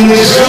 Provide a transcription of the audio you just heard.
Please.